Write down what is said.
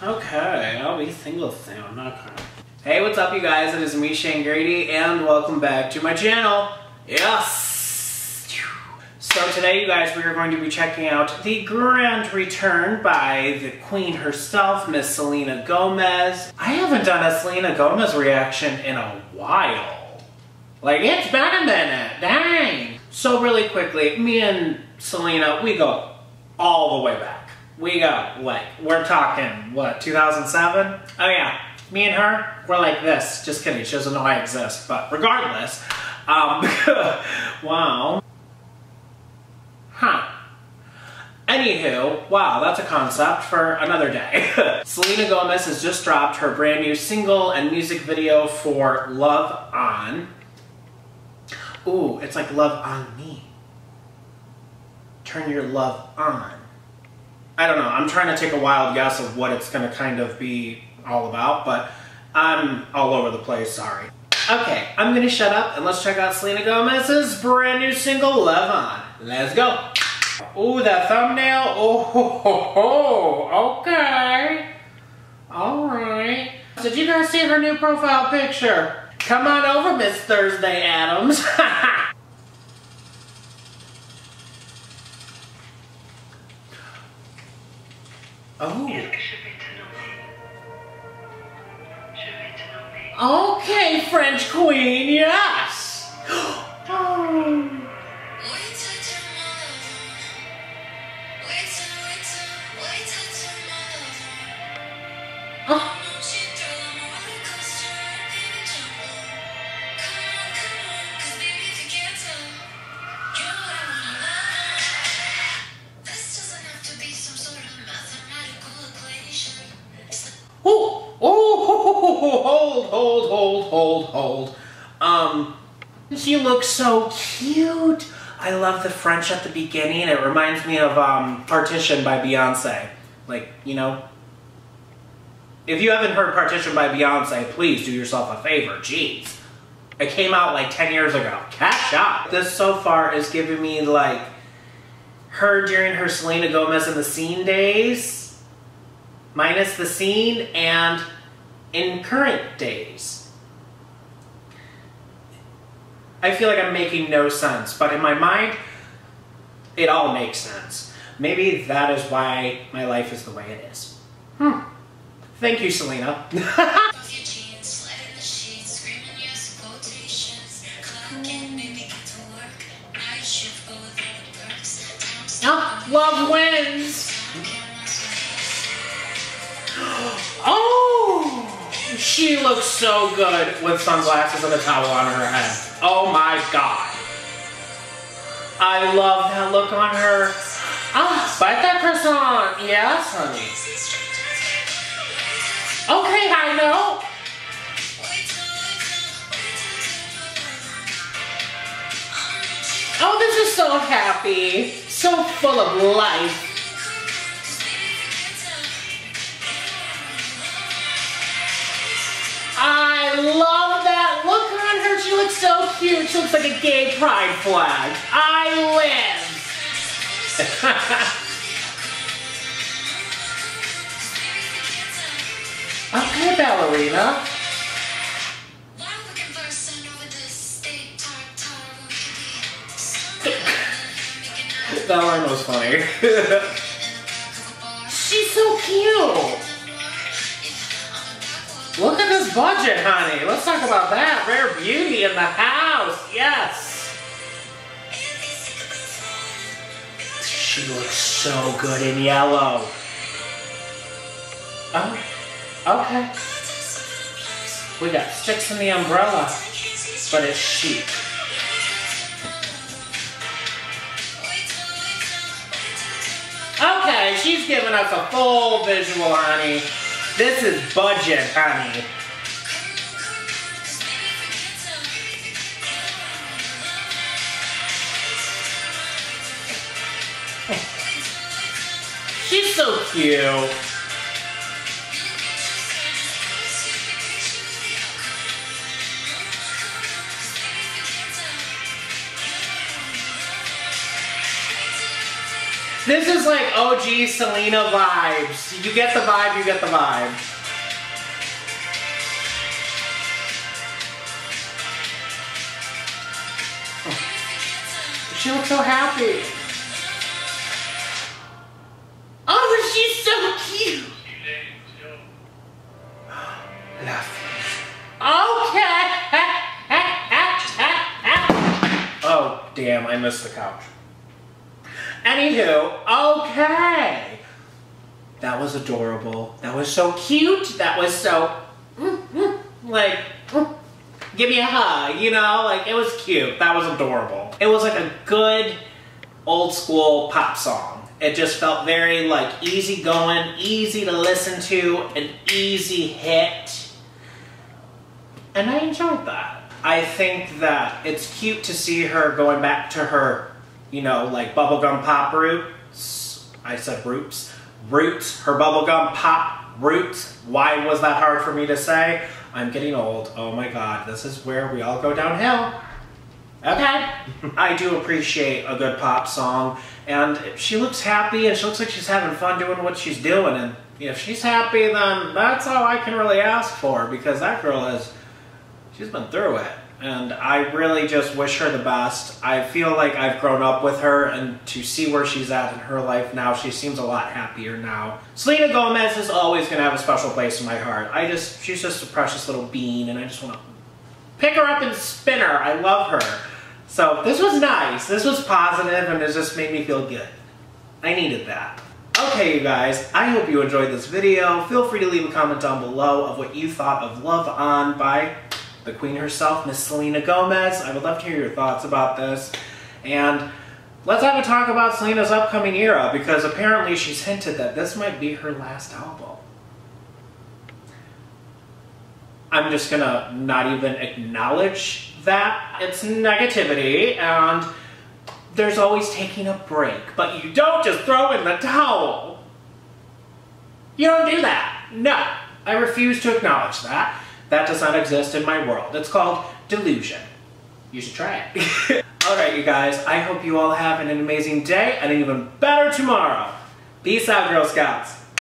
Okay, I'll be single soon. Okay. Hey, what's up, you guys? It is me, Shane Grady, and welcome back to my channel. Yes! So today, you guys, we are going to be checking out the grand return by the queen herself, Miss Selena Gomez. I haven't done a Selena Gomez reaction in a while. Like, it's been a minute, dang! So really quickly, me and Selena, we go all the way back. We go, like, we're talking, what, 2007? Oh yeah, me and her, we're like this. Just kidding, she doesn't know I exist. But regardless, um, wow. Huh. Anywho, wow, that's a concept for another day. Selena Gomez has just dropped her brand new single and music video for Love On. Ooh, it's like Love On Me. Turn your love on. I don't know, I'm trying to take a wild guess of what it's gonna kind of be all about, but I'm all over the place, sorry. Okay, I'm gonna shut up and let's check out Selena Gomez's brand new single, Love On. Let's go. Ooh, that thumbnail. Oh, ho, ho, ho. okay. All right. Did you guys see her new profile picture? Come on over, Miss Thursday Adams. oh. Okay, French Queen, yes. Hold. Um, she looks so cute. I love the French at the beginning. It reminds me of um, Partition by Beyonce. Like, you know, if you haven't heard Partition by Beyonce, please do yourself a favor. Jeez. It came out like 10 years ago. Catch up. This so far is giving me like her during her Selena Gomez in the scene days, minus the scene, and in current days. I feel like I'm making no sense, but in my mind, it all makes sense. Maybe that is why my life is the way it is. Hmm. Thank you, Selena. oh, love wins! Oh! She looks so good with sunglasses and a towel on her head. Oh my god. I love that look on her. Ah, bite that croissant. Yes, honey. Okay, I know. Oh, this is so happy. So full of life. She looks like a gay pride flag. I live. okay, ballerina. that line was funny. She's so Look at this budget, honey. Let's talk about that. Rare beauty in the house. Yes. She looks so good in yellow. Oh, okay. We got sticks in the umbrella, but it's chic. Okay, she's giving us a full visual, honey. This is budget, honey. She's so cute. This is like OG Selena vibes. You get the vibe, you get the vibe. She looks so happy. Oh, she's so cute. Okay. oh, damn, I missed the couch. Anywho, okay. That was adorable. That was so cute. That was so, like, give me a hug, you know? Like, it was cute. That was adorable. It was like a good old school pop song. It just felt very, like, easy going, easy to listen to, an easy hit. And I enjoyed that. I think that it's cute to see her going back to her, you know, like bubblegum pop roots. I said roots. Roots, her bubblegum pop roots. Why was that hard for me to say? I'm getting old. Oh my god, this is where we all go downhill. Okay. I do appreciate a good pop song, and she looks happy, and she looks like she's having fun doing what she's doing, and if she's happy, then that's all I can really ask for, because that girl has, she's been through it. And I really just wish her the best. I feel like I've grown up with her, and to see where she's at in her life now, she seems a lot happier now. Selena Gomez is always going to have a special place in my heart. I just, she's just a precious little bean, and I just want to pick her up and spin her. I love her. So this was nice. This was positive, and it just made me feel good. I needed that. Okay, you guys, I hope you enjoyed this video. Feel free to leave a comment down below of what you thought of Love On by the queen herself, Miss Selena Gomez. I would love to hear your thoughts about this. And let's have a talk about Selena's upcoming era, because apparently she's hinted that this might be her last album. I'm just gonna not even acknowledge that it's negativity and there's always taking a break, but you don't just throw in the towel. You don't do that. No, I refuse to acknowledge that. That does not exist in my world. It's called delusion. You should try it. Alright, you guys, I hope you all have an amazing day and an even better tomorrow. Peace out, Girl Scouts.